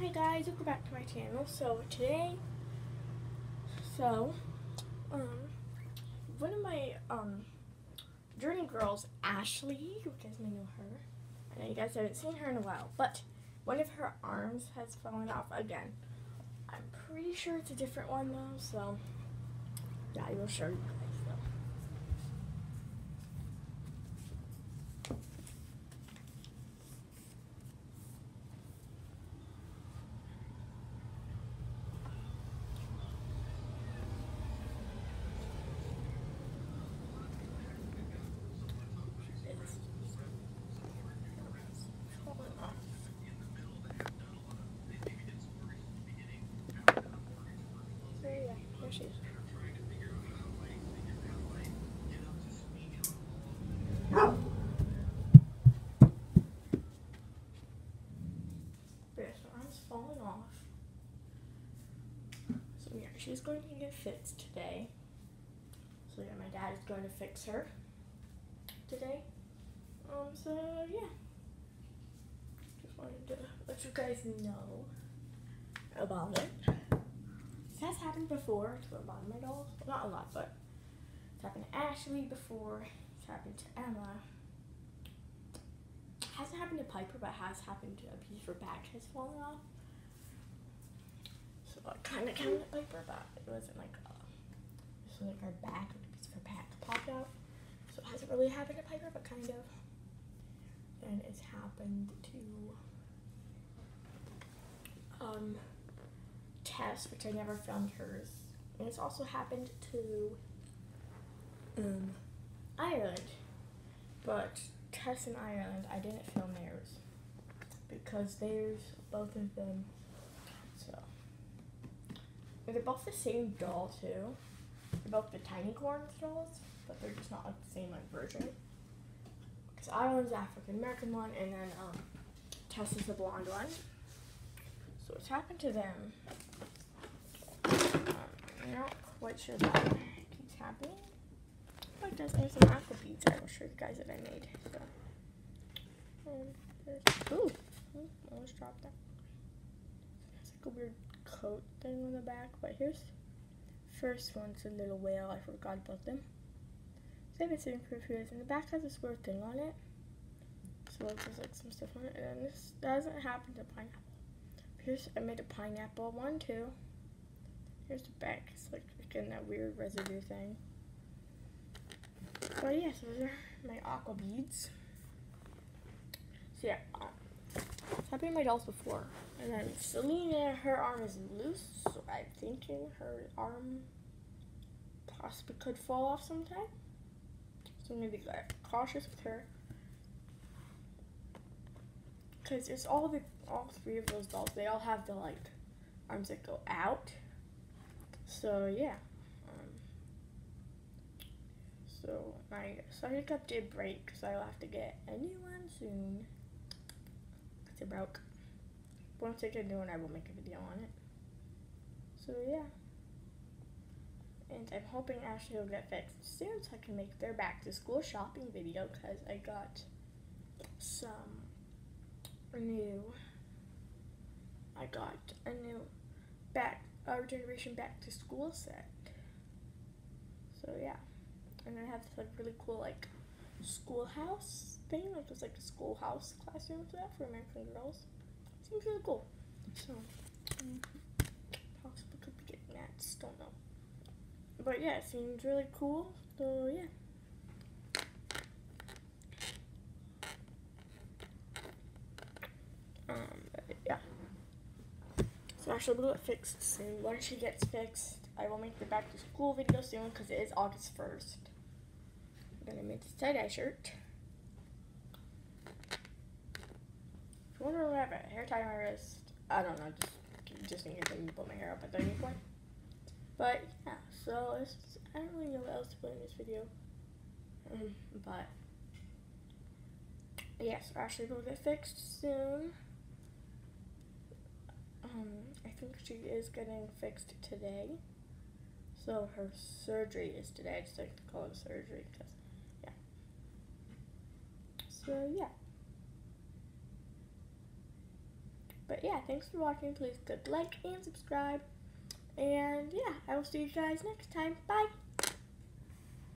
Hi guys, welcome back to my channel. So today, so, um, one of my, um, journey girls, Ashley, you guys may know her. I know you guys haven't seen her in a while, but one of her arms has fallen off again. I'm pretty sure it's a different one though, so, yeah, I will show you guys though. It's falling off. So yeah, there she is. But yeah, so arm's falling off. So yeah, she's going to get fixed today. So yeah, my dad is going to fix her today. Um, so yeah. Just wanted to let you guys know about it. This happened before to a lot of my dolls. Well, not a lot, but it's happened to Ashley before. It's happened to Emma. It hasn't happened to Piper, but has happened to a piece of her back has fallen off. So I kind of counted Piper, but it wasn't like a, it was like her back, a piece of her back popped out. So it hasn't really happened to Piper, but kind of. Then it's happened to um Tess, which I never filmed hers. And it's also happened to um Ireland. But Tess and Ireland, I didn't film theirs. Because theirs, both of them, so. and They're both the same doll too. They're both the tiny corns dolls, but they're just not like the same like version. Because Ireland's African American one, and then um, Tess is the blonde one. So what's happened to them? I'm not quite sure that keeps happening. But have some aqua beads I will show you guys that I made. So, um, there's, ooh, ooh, almost dropped that. It's like a weird coat thing on the back, but here's first one's a little whale. I forgot about them. So for a few days, and the back has this weird thing on it. So there's like some stuff on it, and this doesn't happen to pineapple. Here's I made a pineapple one too. Here's the back. It's like again that weird residue thing. But yeah, so those are my aqua beads. So yeah, um, it's happened my dolls before. And then Selena, her arm is loose, so I'm thinking her arm possibly could fall off sometime. So I'm gonna be cautious with her. Cause it's all the all three of those dolls. They all have the like arms that go out. So yeah. Um, so my Sonic Cup did break, so I'll have to get a new one soon. It's it broke. Once I get a new one, I will make a video on it. So yeah. And I'm hoping Ashley will get fixed soon so I can make their back to school shopping video because I got some new I got a new back our generation back to school set. So yeah. And then I have this like really cool like schoolhouse thing, like it's like a schoolhouse classroom set for American girls. Seems really cool. So um, possibly could be getting that, don't know. But yeah, it seems really cool. So yeah. Um, but yeah. So Ashley will get fixed soon. Once she gets fixed, I will make the back to school video soon because it is August 1st. I'm gonna make this tie-dye shirt. If you wonder why I have a hair tie on my wrist, I don't know, just just in case I need put my hair up at any point. But yeah, so I don't really know what else to put in this video. Um, but yes, Ashley will get fixed soon. Um, I think she is getting fixed today. So her surgery is today. I just like to call it surgery because, yeah. So yeah. But yeah, thanks for watching. Please click like and subscribe. And yeah, I will see you guys next time. Bye.